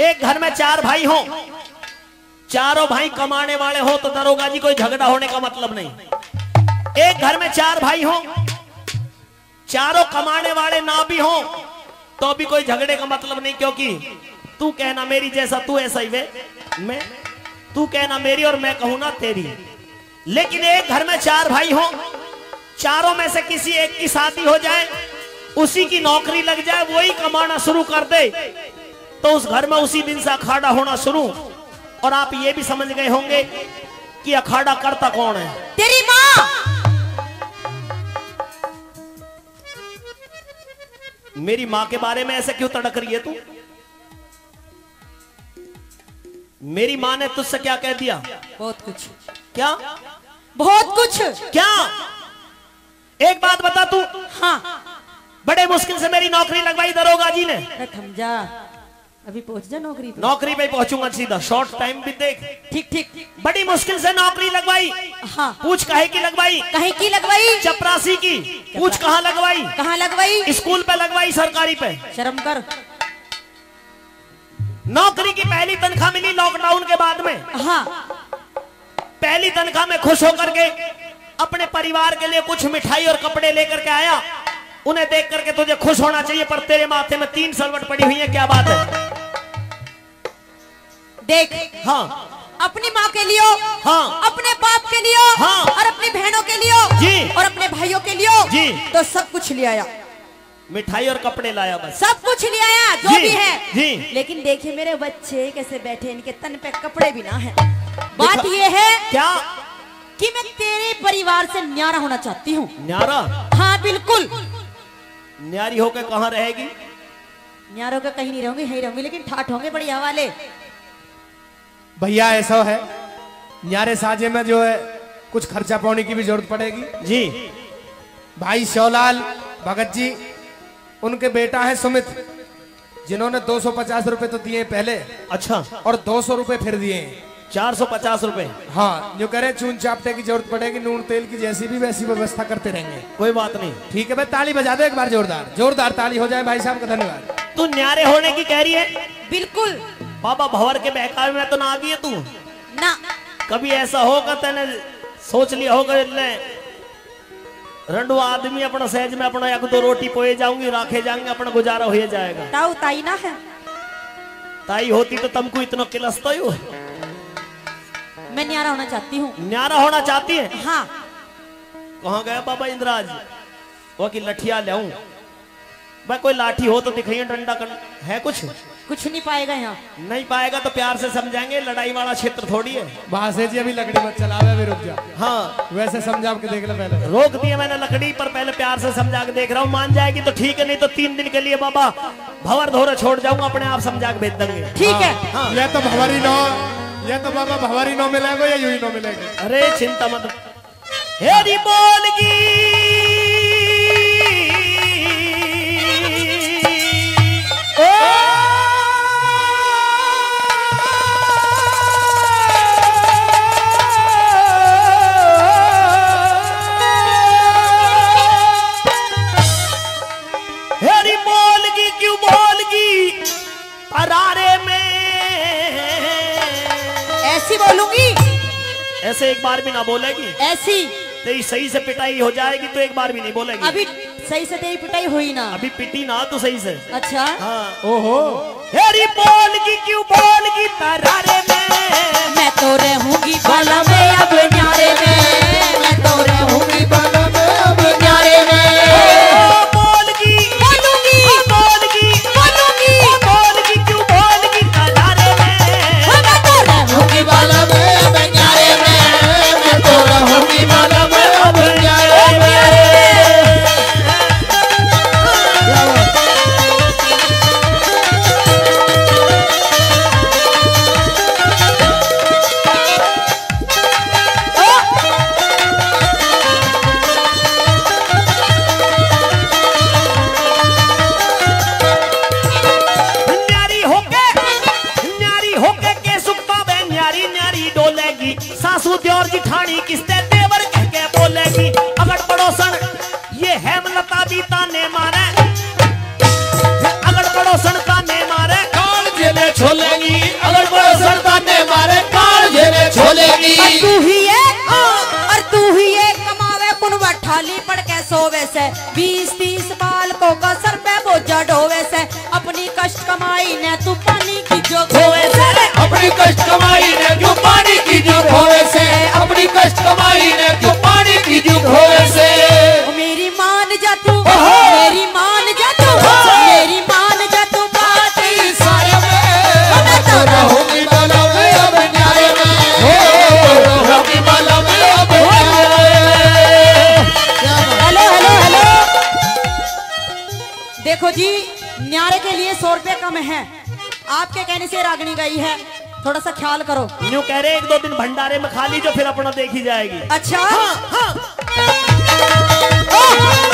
एक घर में चार भाई हो, चारों भाई कमाने वाले हो तो दरोगा जी कोई झगड़ा होने का मतलब नहीं। एक घर में चार भाई हो, चारों कमाने वाले ना भी हो तो भी कोई झगड़े का मतलब नहीं, क्योंकि तू कहना मेरी जैसा, तू ऐसा ही वे। मैं, तू कहना मेरी और मैं कहूँ ना तेरी। लेकिन एक घर में चार भाई हो, चारों में से किसी एक की शादी हो जाए, उसी की नौकरी लग जाए वही कमाना शुरू कर दे। तो उस घर में उसी दिन से अखाड़ा होना शुरू। और आप ये भी समझ गए होंगे कि अखाड़ा करता कौन है। तेरी माँ! मेरी माँ के बारे में ऐसे क्यों तड़क रही है तू? मेरी माँ ने तुझसे क्या कह दिया? बहुत कुछ। क्या? बहुत कुछ। क्या? एक बात बता तू। हाँ। बड़े मुश्किल से मेरी नौकरी लगवाई दरोगा जी ने। जा। अभी पहुँच जा नौकरी पे। नौकरी पे पहुंचूँगा सीधा। शॉर्ट टाइम भी देख। ठीक ठीक। बड़ी मुश्किल से नौकरी लगवाई। हाँ। पूछ काहे की लगवाई? कहीं की लगवाई? चपरासी की। पूछ कहाँ लगवाई? कहाँ लगवाई? स्कूल पे लगवाई सरकारी पे। शर्म कर। नौकरी की पहली तनख्वाह मिली लॉकडाउन के बाद में। हाँ। पहली तनख्वाह में खुश होकर के अपने परिवार के लिए कुछ मिठाई और कपड़े लेकर के आया। उन्हें देख करके तुझे खुश होना चाहिए पर तेरे माथे में तीन सलवट पड़ी हुई है क्या बात है? देख हाँ। अपनी माँ के लिए हाँ। अपने बाप के लिए हाँ। और अपनी बहनों के लिए जी। और अपने भाइयों के लिए जी। तो सब कुछ ले आया। मिठाई और कपड़े लाया बस। सब कुछ ले आया जो जी, भी है। जी। लेकिन देखिए मेरे बच्चे कैसे बैठे इनके तन पे कपड़े भी ना है। बात ये है क्या? कि मैं तेरे परिवार से न्यारा होना चाहती हूँ। न्यारा? हाँ बिल्कुल। न्यारी होकर कहाँ रहेगी? न्यारों का कहीं नहीं रहूँगी यही रहूँगी लेकिन ठाठ होंगे बड़ी हवाले। भैया ऐसा है। न्यारे साजे में जो है कुछ खर्चा पाने की भी ज़रूरत पड़ेगी। जी। भाई शिवलाल भगत जी उनके बेटा है सुमित जिन्होंने 250 रुपए तो दिए पहले। अच्छा। और 200 रुपए फिर दिए हैं। चार सौ पचास रुपए। हाँ जो कह रहे हैं चून चापटे की ज़रूरत पड़ेगी नून तेल की जैसी भी वैसी व्यवस्था करते रहेंगे। कोई बात नहीं। ठीक है भाई ताली बजा दो एक बार जोरदार। जोरदार ताली हो जाए भाई साहब का धन्यवाद। तू न्यारे होने की कह रही है? बिल्कुल। बाबा भवर के बहकावे में तो ना आ गई है तू? ना। कभी ऐसा होगा तेने सोच लिया होगा ले रंडू आदमी अपना सहज में अपना एक दो रोटी पोए जाऊँगी राखे जाएँगे अपना गुजारा हो जाएगा। ताऊ ताई ना है। ताई होती तो तुमको इतना किलसता ही मैं न्यारा होना चाहती हूँ। न्यारा होना चाहती है? हाँ। कहाँ गया बाबा इंद्राज? वो की लठिया ले भाई कोई लाठी हो तो दिखाइए डंडा कर है कुछ? कुछ नहीं पाएगा यहाँ। नहीं पाएगा तो प्यार से समझाएँगे लड़ाई वाला क्षेत्र थोड़ी है। वहाँ से जी अभी लकड़ी मत चलावे अभी रुक जा। हाँ। वैसे समझा के देख ले पहले। रोक दिया मैंने लकड़ी पर पहले प्यार से समझा के देख रहा हूँ। मान जाएगी तो ठीक है नहीं तो तीन दिन के लिए बाबा भवर धोरे छोड़ जाऊँगा अपने आप समझा के भेज देंगे। ठीक है। हाँ या तो भवारी नौ या तो बाबा भवारी नौ मिलेगा या यूँ ही नौ मिलेगी? अरे चिंता मत हेरी बोलगी बोलेगी? ऐसी। तेरी सही से पिटाई हो जाएगी तो एक बार भी नहीं बोलेगी। अभी सही से तेरी पिटाई हुई ना। अभी पिटी ना तो सही से। अच्छा। हाँ। ओहो। हेरी बोलगी क्यों बोलगी तरारे में? मैं तो रहूँगी बाला में अब न्यारे में। मैं तो रहूँगी कमाई ने तू पानी की जो खोए से अपनी कष्ट कमाई ने रागनी गई है। थोड़ा सा ख्याल करो। न्यू कह रहे एक दो दिन भंडारे में खाली जो फिर अपना देखी जाएगी। अच्छा? क्या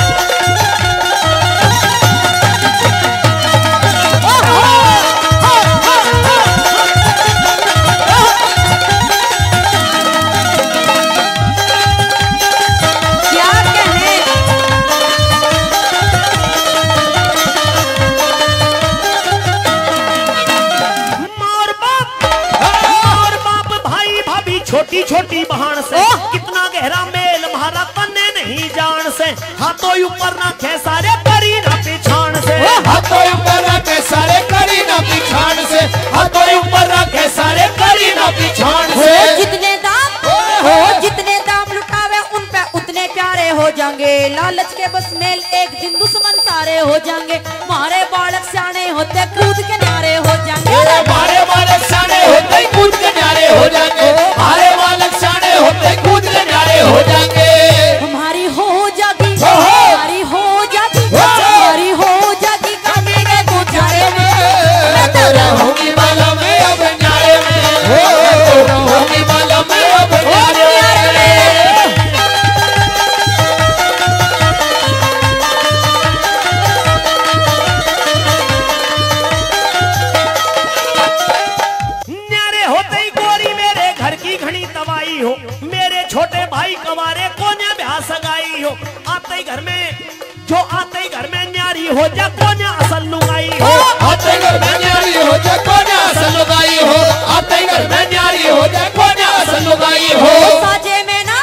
हो जा कोने असल लुगाई हो। आते घर में न्यारी हो जा कोने असल लुगाई हो। आते घर में न्यारी हो जा कोने असल लुगाई हो। साजे में ना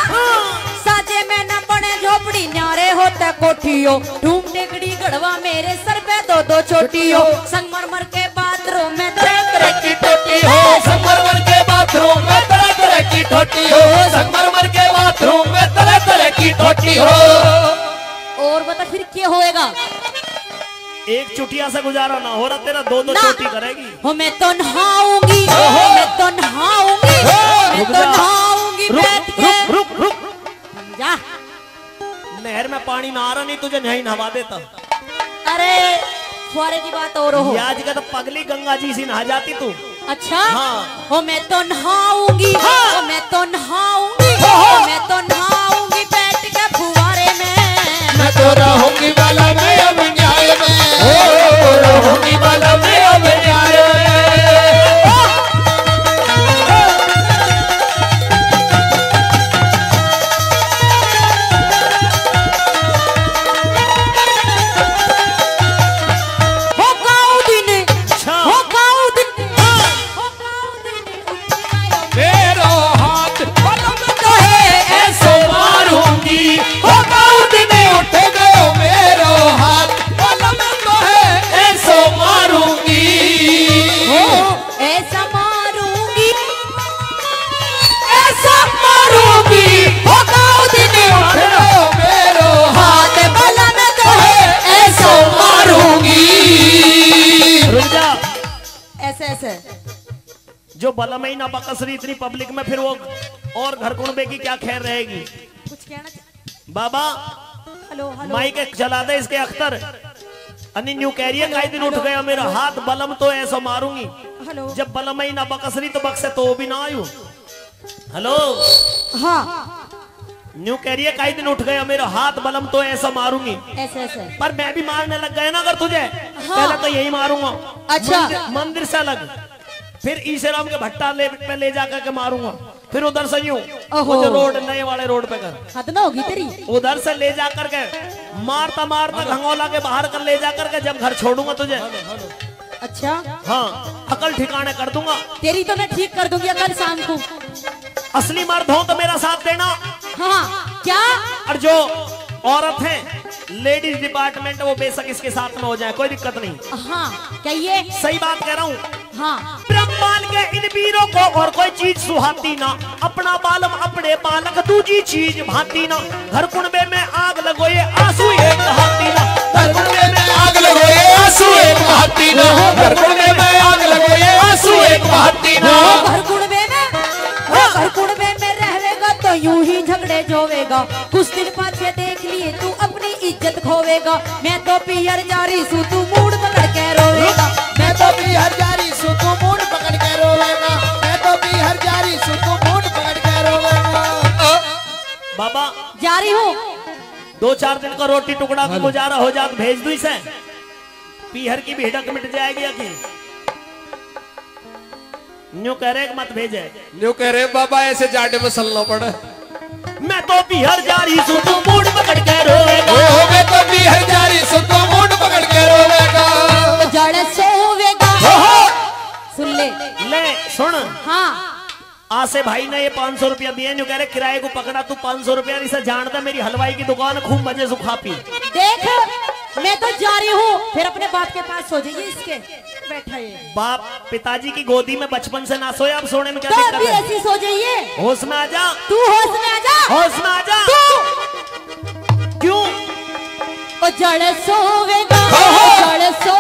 साजे में ना बने झोपड़ी न्यारे होते कोठियो। ढूम टेकड़ी गढ़वा मेरे सर पे दो दो चोटियो। संगमरमर के बाथरूम में तरह तरह की टोटी हो संगमरमर के बाथरूम में तरह तरह की टोटी हो संगमरमर के बाथरूम में तरह तरह की टोटी हो और बता फिर क्या होएगा? एक चुटिया से गुजारा ना हो रहा तेरा दो दो चोटी करेगी। हो मैं तो नहाऊँगी। मैं तो नहाऊँगी। मैं तो नहाऊँगी बैठ के। रुक रुक रुक। जा। नहर में पानी ना आ रहा नहीं तुझे नहीं नहवा देता। अरे फुहारे की बात और हो। आज का तो पगली गंगा जी से नहा जाती तू। अच्छा? हाँ। हो मैं तो नहाऊँगी। हाँ। हो मैं तो नहाऊँगी। तो रहूँगी बाला जो बलम ही ना बकसरी इतनी पब्लिक में फिर वो और घर कुणबे की क्या खैर रहेगी? कुछ कहना बाबा हेलो माइक चला दे इसके अख्तर। न्यू कैरियर का दिन उठ गया मेरा। हाथ बलम तो ऐसा मारूँगी। हेलो। जब बलम ही ना बकसरी तो बक्से तो भी ना आयु। हेलो। हाँ। न्यू कैरियर का ही दिन उठ गया मेरा। हाथ बलम तो ऐसा मारूँगी। ऐसे ऐसे। पर मैं भी मारने लग गया ना अगर तुझे हाँ। पहले तो यही मारूँगा। अच्छा। मंदिर से अलग। फिर ईसे राम के भट्टा ले पे ले जाकर के मारूँगा। फिर उधर से यूँ। रोड नए वाले रोड पे कर। हद ना होगी तेरी। उधर से ले जाकर के मारता मारता घंगोला के बाहर कर ले जाकर के जब घर छोड़ूँगा तुझे। अच्छा। हाँ अकल ठिकाने कर दूँगा। तेरी तो मैं ठीक कर दूँगी कल शाम को। असली मर्द हो तो मेरा साथ देना। हाँ क्या? और जो औरत है लेडीज़ डिपार्टमेंट वो बेशक इसके साथ में हो जाए कोई दिक्कत नहीं। हाँ कहिए सही बात कह रहा हूँ। हाँ। ब्रह्मांड के इन वीरों को और कोई चीज़ सुहाती ना। अपना बालम अपने बालक दूजी चीज़ भाती ना। घर कुंबे में आग लगो ये आँसू एक हाथी ना। घर कुंबे में आग लगो ये आँसू एक बहाती ना। घर कुंडे में आग लगो ये आँसू एक बहाती ना। घर कुड़बे में? घर कुड़बे में रहेगा तो यूँ ही झगड़े जोवेगा। कुछ दिन पाछे देख लिए तू अपनी इज़्ज़त खोवेगा। मैं तो पियर जारी सू तू मूड पकड़ के रोवेगा। मैं तो हर जारी सु दो चार दिन का रोटी टुकड़ा का गुजारा हो जात भेज दू इसे? पीहर की भी हिडक मिट जाएगी अभी न्यू कह रहे मत भेजे। न्यू कह रहे बाबा ऐसे जाटे में सलना पड़े। मैं तो पीहर जा रही हूँ तू मूड आसे भाई ने ये पाँच सौ रुपया दिए न्यू कह रहे किराए को पकड़ा तू पाँच सौ रुपया इसे जानता मेरी हलवाई की दुकान खूब मज़े से खा पी। देख मैं तो जा रही हूँ फिर अपने बाप के पास सो जाइए इसके। बैठा बाप पिताजी की गोदी में बचपन से ना सोया अब सोने में क्या दिक्कत है? ऐसी सो जाइए। होश में आ जा। तू होश में आ जा। होश में आ जा। तू। क्यों? ओ जड़ सोवेगा जड़ सो